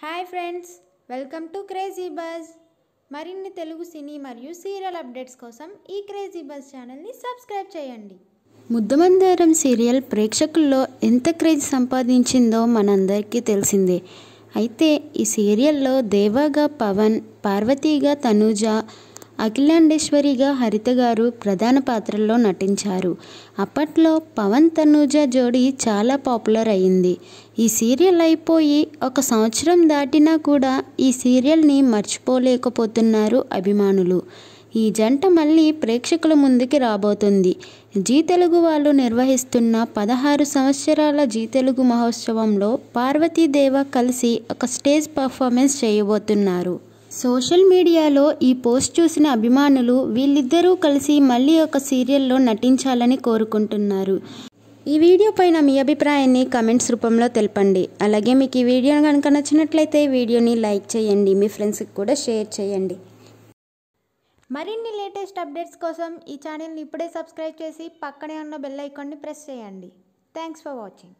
Hi friends welcome to crazy buzz. మరిన్ని తెలుగు సినీ మరియు serial updates కోసం ఈ క్రేజీ బజ్ ఛానల్ని సబ్స్క్రైబ్ చేయండి. ముద్దమందారం సీరియల్ ప్రేక్షకుల్లో ఎంత క్రేజ్ సంపాదించిందో మనందరికీ తెలిసిందే. అయితే ఈ సీరియల్లో దేవాగా పవన్ పార్వతీగా తనూజ అఖిలాండేశ్వరిగా హరిత గారు ప్రధాన పాత్రల్లో నటించారు. అప్పట్లో పవన్ తనూజ జోడీ చాలా పాపులర్ అయింది ఈ సీరియల్ అయిపోయి ఒక సంవత్సరం దాటినా కూడా ఈ సీరియల్ని మర్చిపోలేకపోతున్నారు అభిమానులు. ఈ జంట మళ్ళీ ప్రేక్షకుల ముందుకి రాబోతుంది. జీ తెలుగు వాళ్ళు నిర్వహిస్తున్న పదహారు సంవత్సరాల జీ తెలుగు మహోత్సవంలో పార్వతీదేవ కలిసి ఒక స్టేజ్ పర్ఫార్మెన్స్ చేయబోతున్నారు. సోషల్ మీడియాలో ఈ పోస్ట్ చూసిన అభిమానులు వీళ్ళిద్దరూ కలిసి మళ్ళీ ఒక సీరియల్లో నటించాలని కోరుకుంటున్నారు. ఈ వీడియో పైన మీ అభిప్రాయాన్ని కమెంట్స్ రూపంలో తెలపండి. అలాగే మీకు ఈ వీడియో కనుక నచ్చినట్లయితే వీడియోని లైక్ చేయండి. మీ ఫ్రెండ్స్కి కూడా షేర్ చేయండి. మరిన్ని లేటెస్ట్ అప్డేట్స్ కోసం ఈ ఛానల్ని ఇప్పుడే సబ్స్క్రైబ్ చేసి పక్కనే ఉన్న బెల్ ఐకాన్ని ప్రెస్ చేయండి. Thanks for watching.